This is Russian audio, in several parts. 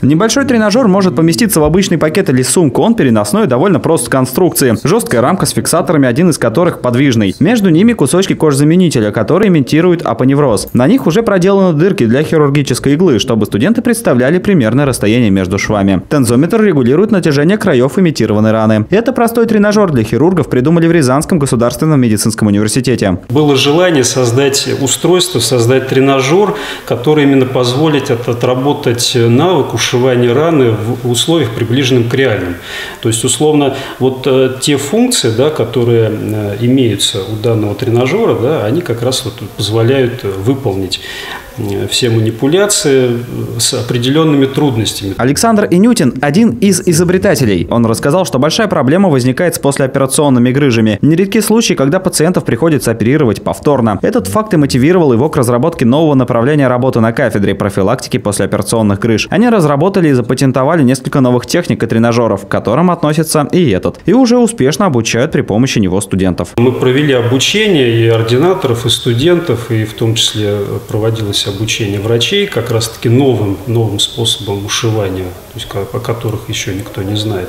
Небольшой тренажер может поместиться в обычный пакет или сумку. Он переносной и довольно прост в конструкции. Жесткая рамка с фиксаторами, один из которых подвижный. Между ними кусочки кожзаменителя, которые имитируют апоневроз. На них уже проделаны дырки для хирургической иглы, чтобы студенты представляли примерное расстояние между швами. Тензометр регулирует натяжение краев имитированной раны. Это простой тренажер для хирургов придумали в Рязанском государственном медицинском университете. Было желание создать устройство, создать тренажер, который именно позволит отработать навык ушивания раны в условиях, приближенных к реальным. То есть, условно, вот э, те функции, да, которые э, имеются у данного тренажера, да, они как раз вот позволяют выполнить Э, все манипуляции с определенными трудностями. Александр Инютин – один из изобретателей. Он рассказал, что большая проблема возникает с послеоперационными грыжами. Нередки случаи, когда пациентов приходится оперировать повторно. Этот факт и мотивировал его к разработке нового направления работы на кафедре профилактики послеоперационных грыж. Они разработали и запатентовали несколько новых техник и тренажеров, к которым относится и этот. И уже успешно обучают при помощи него студентов. Мы провели обучение и ординаторов, и студентов, и в том числе проводилось началось обучение врачей как раз-таки новым, новым способом ушивания, то есть, о которых еще никто не знает.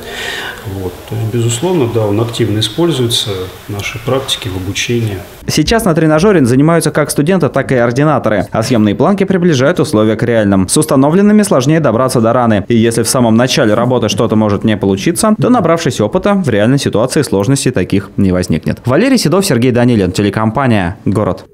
Вот. То есть, безусловно, да, он активно используется в нашей практике, в обучении. Сейчас на тренажере занимаются как студенты, так и ординаторы, а съемные планки приближают условия к реальным. С установленными сложнее добраться до раны, и если в самом начале работы что-то может не получиться, то набравшись опыта, в реальной ситуации сложностей таких не возникнет. Валерий Седов, Сергей Данилин, телекомпания «Город».